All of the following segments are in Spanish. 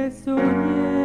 que soñé.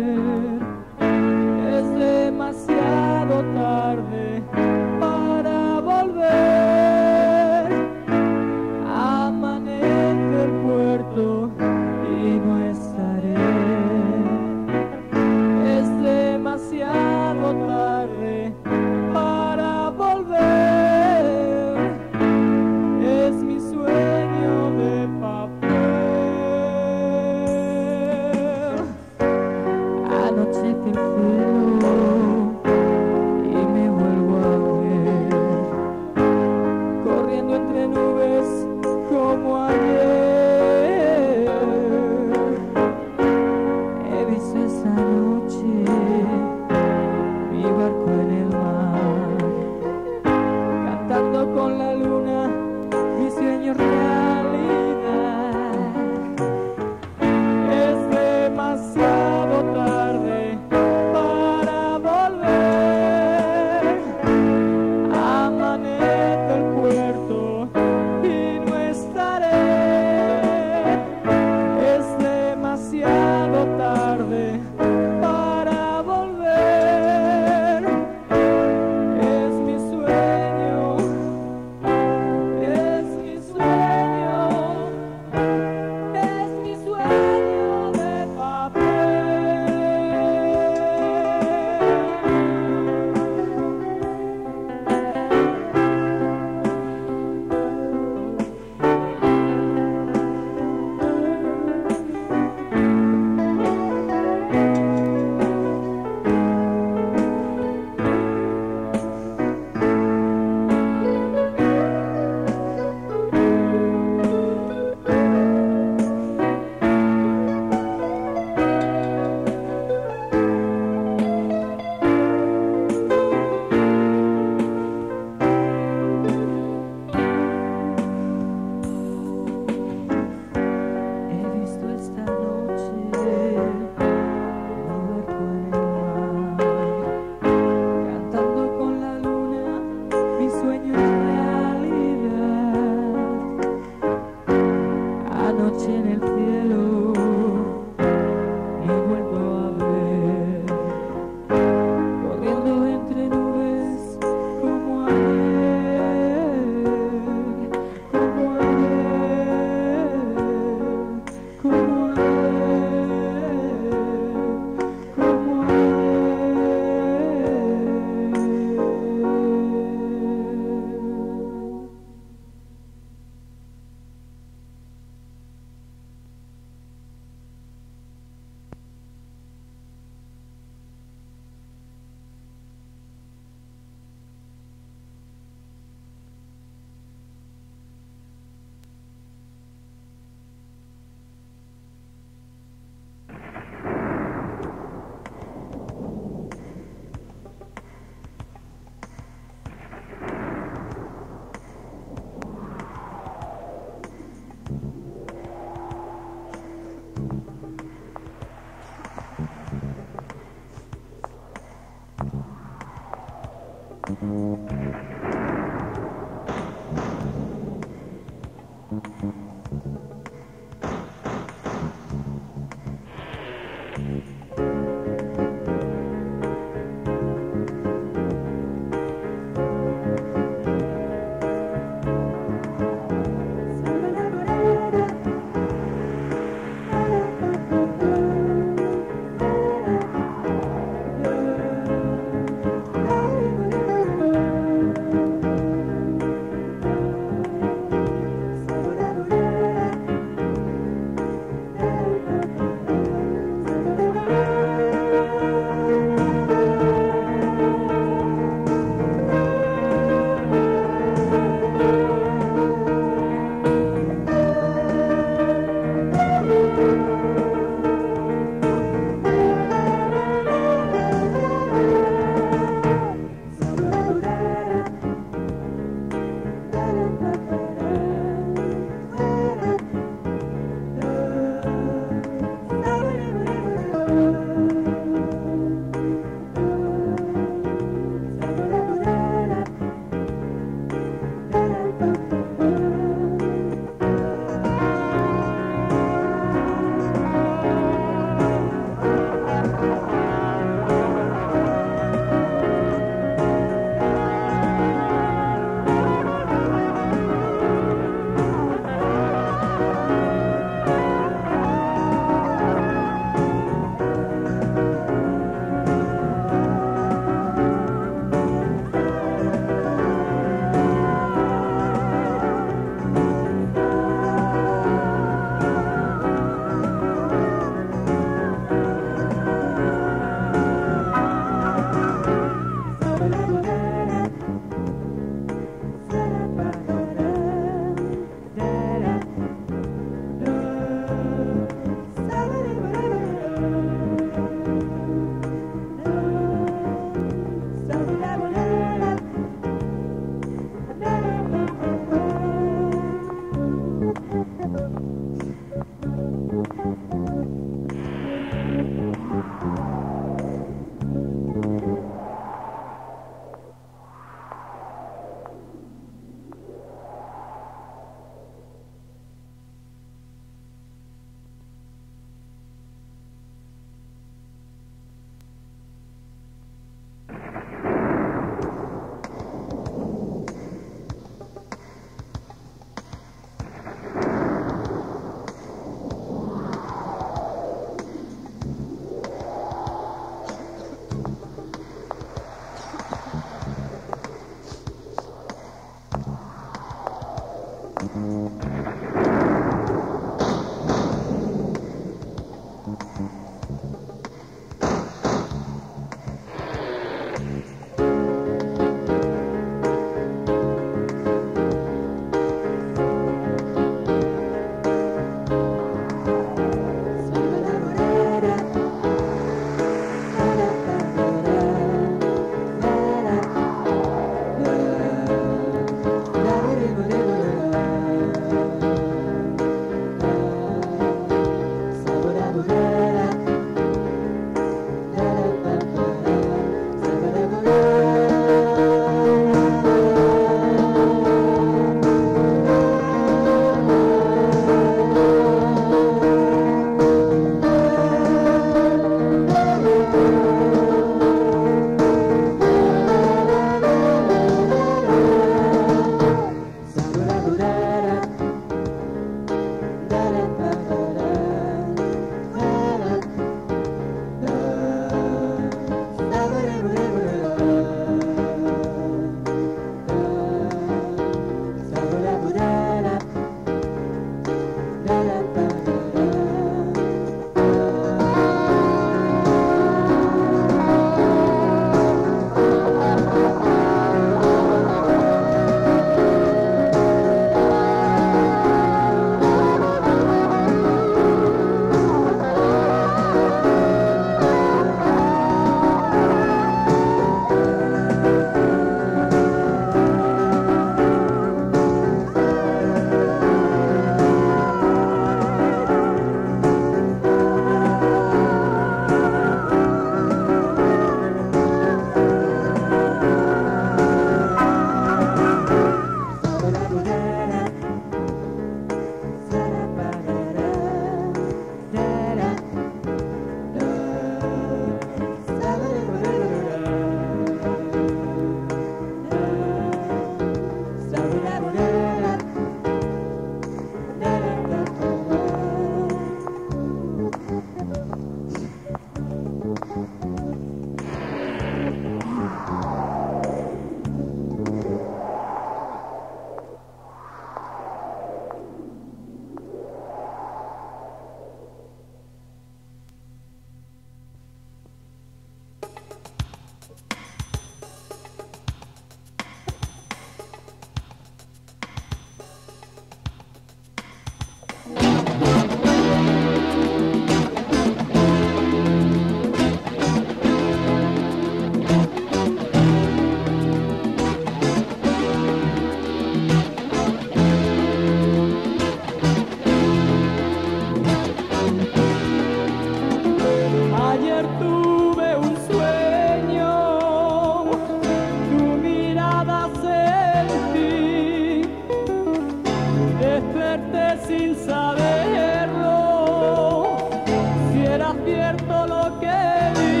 era cierto lo que vi.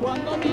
cuando me